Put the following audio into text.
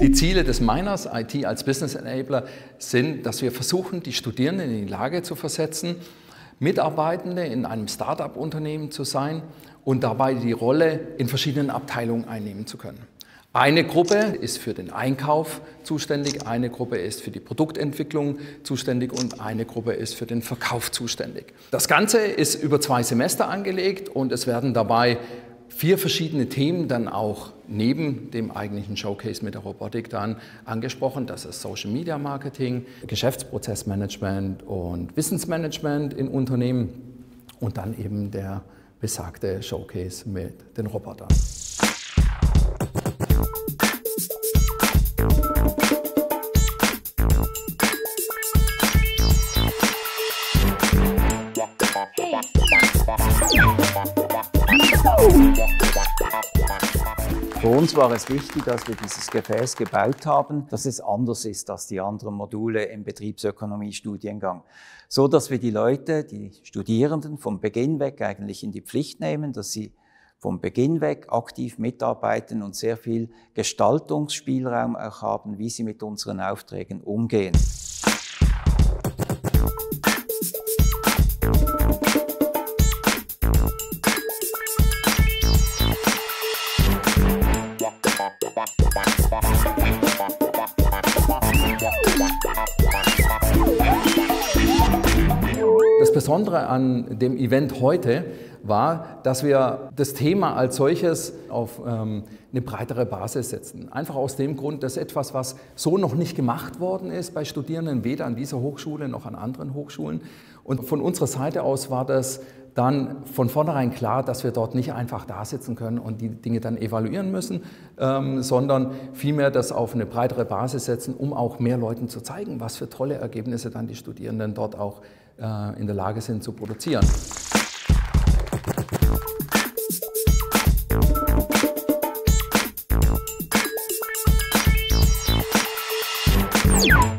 Die Ziele des Miners IT als Business Enabler sind, dass wir versuchen, die Studierenden in die Lage zu versetzen, Mitarbeitende in einem Start-up-Unternehmen zu sein und dabei die Rolle in verschiedenen Abteilungen einnehmen zu können. Eine Gruppe ist für den Einkauf zuständig, eine Gruppe ist für die Produktentwicklung zuständig und eine Gruppe ist für den Verkauf zuständig. Das Ganze ist über zwei Semester angelegt und es werden dabei vier verschiedene Themen dann auch neben dem eigentlichen Showcase mit der Robotik dann angesprochen. Das ist Social Media Marketing, Geschäftsprozessmanagement und Wissensmanagement in Unternehmen und dann eben der besagte Showcase mit den Robotern. Für uns war es wichtig, dass wir dieses Gefäß gebaut haben, dass es anders ist als die anderen Module im Betriebsökonomie-Studiengang. So dass wir die Leute, die Studierenden vom Beginn weg eigentlich in die Pflicht nehmen, dass sie vom Beginn weg aktiv mitarbeiten und sehr viel Gestaltungsspielraum auch haben, wie sie mit unseren Aufträgen umgehen. Besondere an dem Event heute war, dass wir das Thema als solches auf ähm, eine breitere Basis setzen. Einfach aus dem Grund, dass etwas, was so noch nicht gemacht worden ist bei Studierenden, weder an dieser Hochschule noch an anderen Hochschulen. Und von unserer Seite aus war das dann von vornherein klar, dass wir dort nicht einfach da sitzen können und die Dinge dann evaluieren müssen, ähm, sondern vielmehr das auf eine breitere Basis setzen, um auch mehr Leuten zu zeigen, was für tolle Ergebnisse dann die Studierenden dort auch äh, in der Lage sind zu produzieren. Yeah.